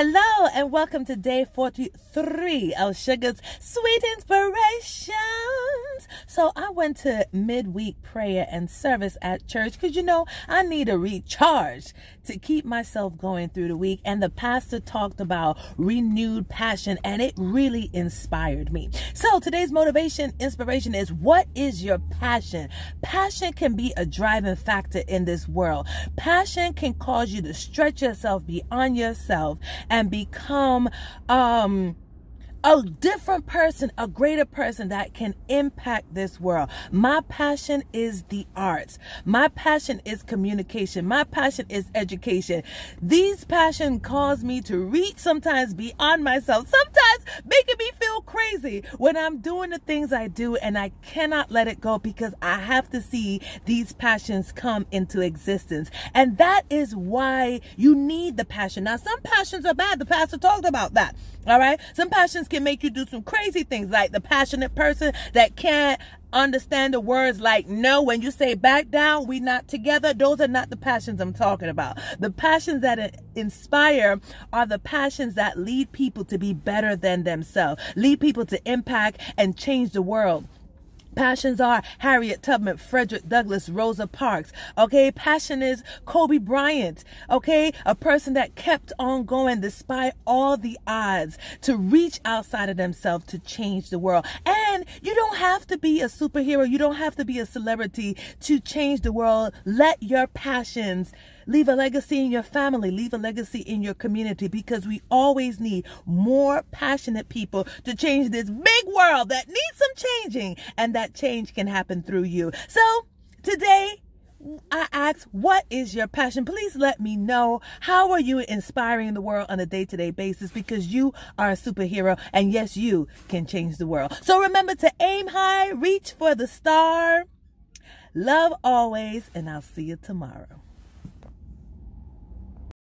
Hello and welcome to day 43 of Shuga's Sweet Inspirations. So I went to midweek prayer and service at church because you know I need a recharge to keep myself going through the week. And the pastor talked about renewed passion and it really inspired me. So today's motivation, inspiration is what is your passion? Passion can be a driving factor in this world. Passion can cause you to stretch yourself beyond yourself and become um a different person, a greater person that can impact this world. My passion is the arts. My passion is communication. My passion is education. These passions cause me to reach sometimes beyond myself, sometimes making me crazy when I'm doing the things I do and I cannot let it go because I have to see these passions come into existence. And that is why you need the passion. Now, some passions are bad. The pastor talked about that. All right. Some passions can make you do some crazy things, like the passionate person that can't understand the words like no when you say back down we not together those are not the passions i'm talking about the passions that inspire are the passions that lead people to be better than themselves lead people to impact and change the world Passions are Harriet Tubman, Frederick Douglass, Rosa Parks. Okay. Passion is Kobe Bryant. Okay. A person that kept on going despite all the odds to reach outside of themselves to change the world. And you don't have to be a superhero. You don't have to be a celebrity to change the world. Let your passions Leave a legacy in your family. Leave a legacy in your community because we always need more passionate people to change this big world that needs some changing. And that change can happen through you. So today, I ask, what is your passion? Please let me know. How are you inspiring the world on a day to day basis? Because you are a superhero, and yes, you can change the world. So remember to aim high, reach for the star. Love always, and I'll see you tomorrow.